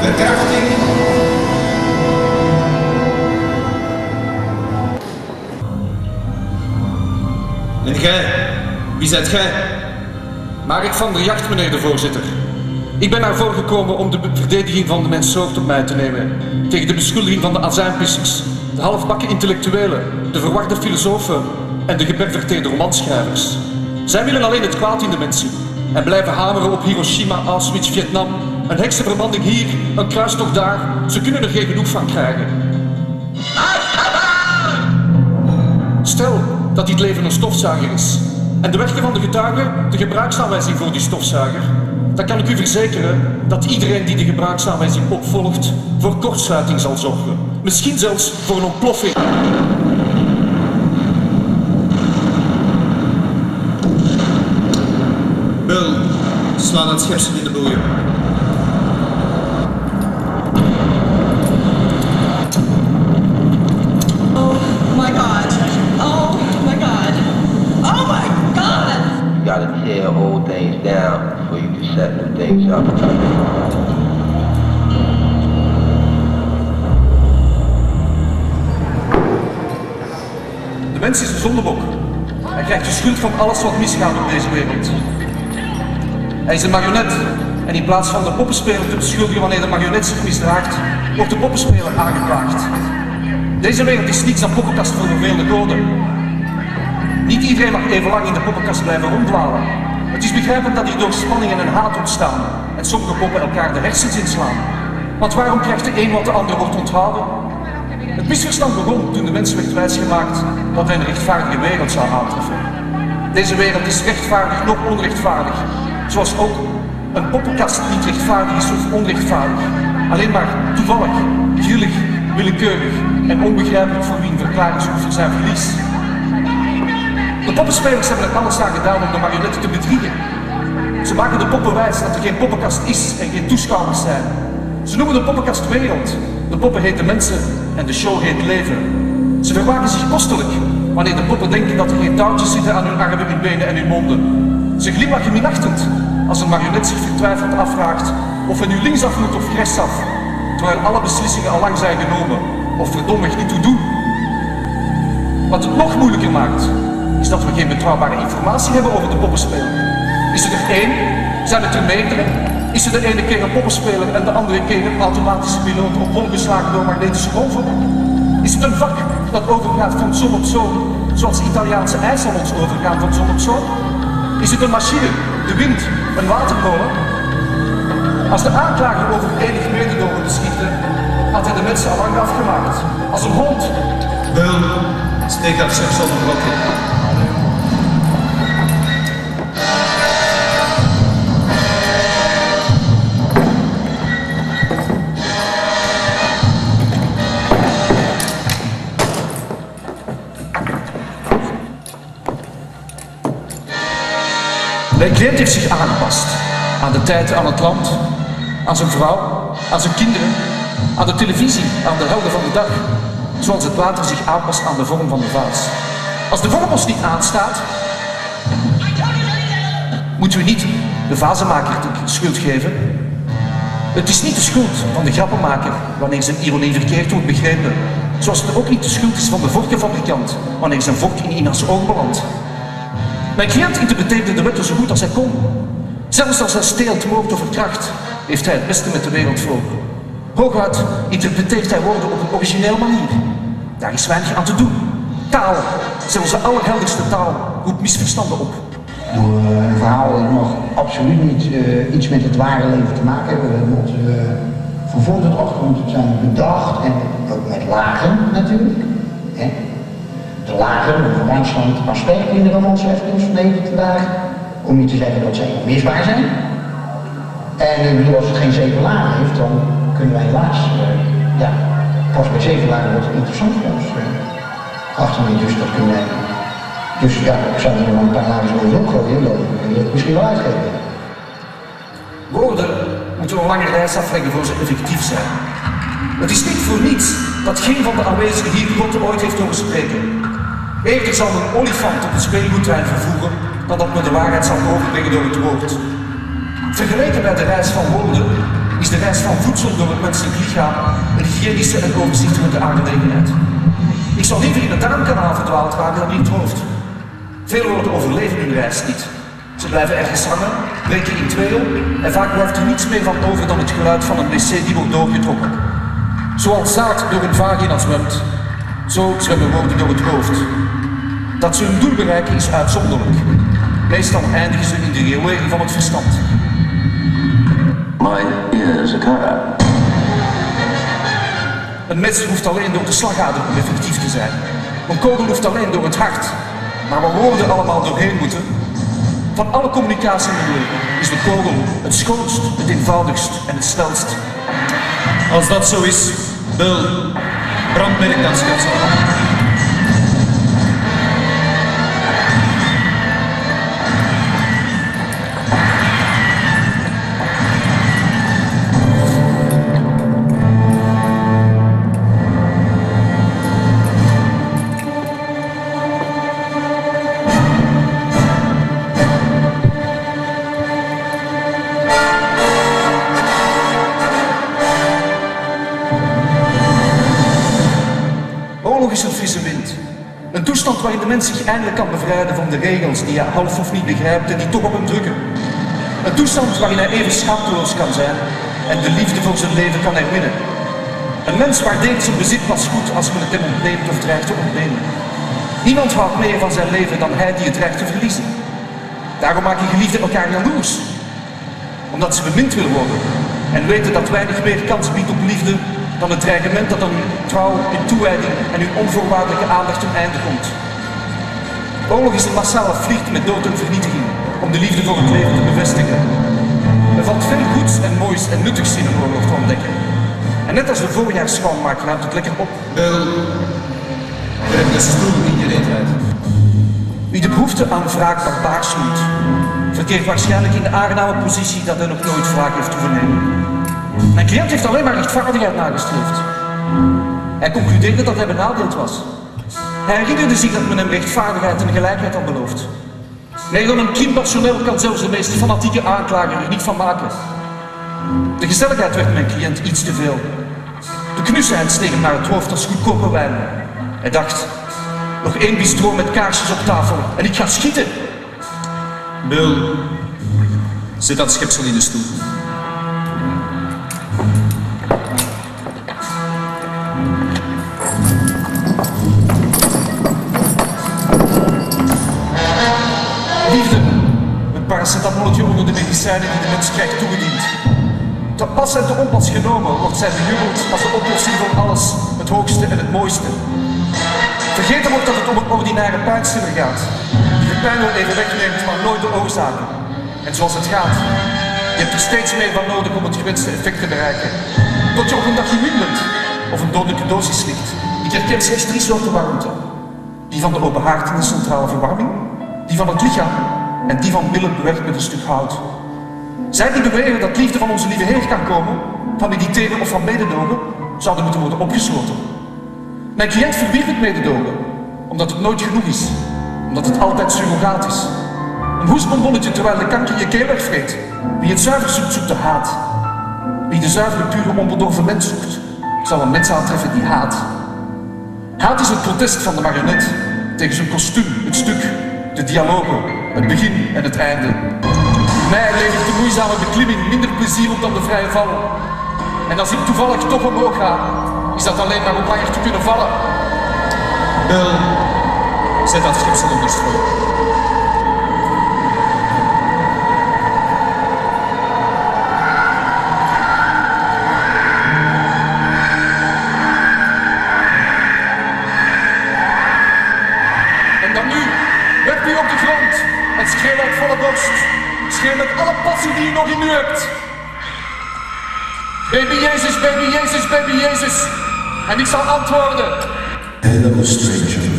verkrachting. En gij, wie zijt gij? Marek van der Jacht, meneer de voorzitter. Ik ben naar voren gekomen om de verdediging van de menssoort op mij te nemen. Tegen de beschuldiging van de azijnpissers, de halfbakken intellectuelen, de verwarde filosofen en de geperverteerde romanschrijvers. Zij willen alleen het kwaad in de mensen en blijven hameren op Hiroshima, Auschwitz, Vietnam. Een heksenverbranding hier, een kruistocht daar. Ze kunnen er geen genoeg van krijgen. Stel dat dit leven een stofzuiger is en de werken van de getuige de gebruiksaanwijzing voor die stofzuiger, dan kan ik u verzekeren dat iedereen die de gebruiksaanwijzing opvolgt voor kortsluiting zal zorgen. Misschien zelfs voor een ontploffing. Bul, sla dat schepsel in de boeien. De mens is een zondebok. Hij krijgt de schuld van alles wat misgaat op deze wereld. Hij is een marionet. En in plaats van de poppenspeler te beschuldigen wanneer de marionet zich misdraagt, wordt de poppenspeler aangeklaagd. Deze wereld is niets dan poppenkast voor verveelde goden. Niet iedereen mag even lang in de poppenkast blijven rondwalen. Het is begrijpelijk dat hierdoor spanningen en haat ontstaan en sommige poppen elkaar de hersens inslaan. Want waarom krijgt de een wat de ander wordt onthouden? Het misverstand begon toen de mens werd wijsgemaakt dat hij een rechtvaardige wereld zou aantreffen. Deze wereld is rechtvaardig, nog onrechtvaardig. Zoals ook een poppenkast niet rechtvaardig is of onrechtvaardig. Alleen maar toevallig, grillig, willekeurig en onbegrijpelijk voor wie een verklaring zoekt voor zijn verlies. De poppenspelers hebben er alles aan gedaan om de marionetten te bedriegen. Ze maken de poppen wijs dat er geen poppenkast is en geen toeschouwers zijn. Ze noemen de poppenkast wereld. De poppen heten mensen en de show heet leven. Ze vermaken zich kostelijk wanneer de poppen denken dat er geen touwtjes zitten aan hun armen, hun benen en hun monden. Ze glimlachen minachtend als een marionet zich vertwijfeld afvraagt of hij nu linksaf moet of rechtsaf, terwijl alle beslissingen al lang zijn genomen of verdomweg niet toe doen. Wat het nog moeilijker maakt, is dat we geen betrouwbare informatie hebben over de poppenspeler. Is er er één? Zijn het er meerdere? Is er de ene keer een poppenspeler en de andere keer een automatische piloot op hol door magnetische golven? Is het een vak dat overgaat van zon op zon, zoals Italiaanse ijssalons overgaan van zon op zon? Is het een machine, de wind, een watermolen? Als de aanklager over enig mededogen beschikte, had hij de mensen al lang afgemaakt. Als een hond. Bul, steek dat schepsel nog wat in. Mijn cliënt heeft zich aangepast aan de tijd, aan het land, aan zijn vrouw, aan zijn kinderen, aan de televisie, aan de helden van de dag. Zoals het water zich aanpast aan de vorm van de vaas. Als de vorm ons niet aanstaat, moeten we niet de vazenmaker de schuld geven. Het is niet de schuld van de grappenmaker wanneer zijn ironie verkeerd wordt begrepen. Zoals het ook niet de schuld is van de vorkenfabrikant wanneer zijn vork in iemands oog belandt. Mijn cliënt interpreteerde de wetten zo goed als hij kon. Zelfs als hij steelt, moordt of verkracht, heeft hij het beste met de wereld voor. Hooguit interpreteert hij woorden op een origineel manier. Daar is weinig aan te doen. Taal, zelfs de allerhelderste taal, roept misverstanden op. Door eh, een verhaal dat nog absoluut niet eh, iets met het ware leven te maken hebben. We ons uh, van voor tot achtergrond zijn bedacht en ook met lagen natuurlijk. Hè. De lagen, de verwantstand aspect in de romanschrijfkunst van deze vandaag. Om niet te zeggen dat zij onmisbaar zijn. En bedoel, als het geen zeven lagen heeft, dan kunnen wij helaas, uh, ja, pas bij zeven lagen wordt het interessant voor ons. Uh, achter dus dat kunnen wij. Dus ja, ik zou er nog een paar lagen over opgooien, dan kun je het misschien wel uitgeven. Woorden moeten een lange reis afleggen voor ze effectief zijn. Het is niet voor niets dat geen van de aanwezigen hier God ooit heeft horen spreken. Eerder zal een olifant op het speelgoedterrein vervoeren dan dat men de waarheid zal overbrengen door het woord. Vergeleken bij de reis van woorden is de reis van voedsel door het menselijk lichaam een hygiënische en overzichtelijke aangelegenheid. Ik zal liever in het darmkanaal verdwaald raken dan in het hoofd. Veel woorden overleven hun reis niet. Ze blijven ergens hangen, breken in tweeën en vaak blijft er niets meer van over dan het geluid van een wc die wordt doorgetrokken. Zoals zaad door een vagina zwemt, zo zwemmen woorden door het hoofd. Dat ze hun doel bereiken is uitzonderlijk. Meestal eindigen ze in de riolering van het verstand. Mine is a car. Een mes hoeft alleen door de slagader om effectief te zijn. Een kogel hoeft alleen door het hart. Maar waar woorden allemaal doorheen moeten, van alle communicatiemiddelen is de kogel het schoonst, het eenvoudigst en het snelst. Als dat zo is, Bill, brandmerk dan schets Een toestand waarin de mens zich eindelijk kan bevrijden van de regels die hij half of niet begrijpt en die toch op hem drukken. Een toestand waarin hij even schaamteloos kan zijn en de liefde voor zijn leven kan herwinnen. Een mens waardeert zijn bezit pas goed als men het hem ontneemt of dreigt te ontnemen. Niemand houdt meer van zijn leven dan hij die het dreigt te verliezen. Daarom maken geliefden elkaar jaloers. Omdat ze bemind willen worden en weten dat weinig meer kans biedt op liefde dan het dreigement dat aan uw trouw, uw toewijding en uw onvoorwaardelijke aandacht ten einde komt. Oorlog is een massale vliegt met dood en vernietiging om de liefde voor het leven te bevestigen. Er valt veel goeds en moois en nuttigs in een oorlog te ontdekken. En net als de voorjaars schoonmaak ruimt het lekker op. Bill, breng de stoel in gereedheid. Wie de behoefte aan wraak barbaars noemt, verkeert waarschijnlijk in de aangename positie dat hij nog nooit wraak heeft hoeven nemen. Mijn cliënt heeft alleen maar rechtvaardigheid nagestreefd. Hij concludeerde dat hij benadeeld was. Hij herinnerde zich dat men hem rechtvaardigheid en gelijkheid had beloofd. Nee, dan een krimpassoneel kan zelfs de meest fanatieke aanklager er niet van maken. De gezelligheid werd mijn cliënt iets te veel. De knusheid steeg hem naar het hoofd als goedkope wijn. Hij dacht, nog één bistro met kaarsjes op tafel en ik ga schieten. Bill, zet dat schepsel in de stoel. Het paracetamolletje onder de medicijnen die de mens krijgt toegediend. Te pas en te onpas genomen wordt zij bejubeld als de oplossing voor alles, het hoogste en het mooiste. Vergeten wordt dat het om een ordinaire pijnstiller gaat, die de pijn wel even wegneemt, maar nooit de oorzaken. En zoals het gaat, je hebt er steeds meer van nodig om het gewenste effect te bereiken. Tot je op een dag bent of een dodelijke dosis ligt. Ik herken slechts drie soorten warmte. Die van de open haard in de centrale verwarming, die van het lichaam en die van billen bewerkt met een stuk hout. Zij die beweren dat liefde van onze lieve Heer kan komen, van mediteren of van mededogen, zouden moeten worden opgesloten. Mijn cliënt verwierf het mededogen, omdat het nooit genoeg is, omdat het altijd surrogaat is. Een hoestbonbonnetje terwijl de kanker je keel wegvreet. Wie het zuiver zoekt, zoekt de haat. Wie de zuivere, pure, onbedorven mens zoekt, zal een mens aantreffen die haat. Haat is het protest van de marionet tegen zijn kostuum, het stuk, de dialogen, het begin en het einde. Mij levert de moeizame beklimming minder plezier op dan de vrije val. En als ik toevallig toch omhoog ga, is dat alleen maar om langer te kunnen vallen. Bill, zet dat schepsel onder stroom. En schreeuw uit volle borst. Schreeuw met alle passie die u nog in u hebt. Baby Jezus, baby Jezus, baby Jezus. En ik zal antwoorden. Hello, stranger.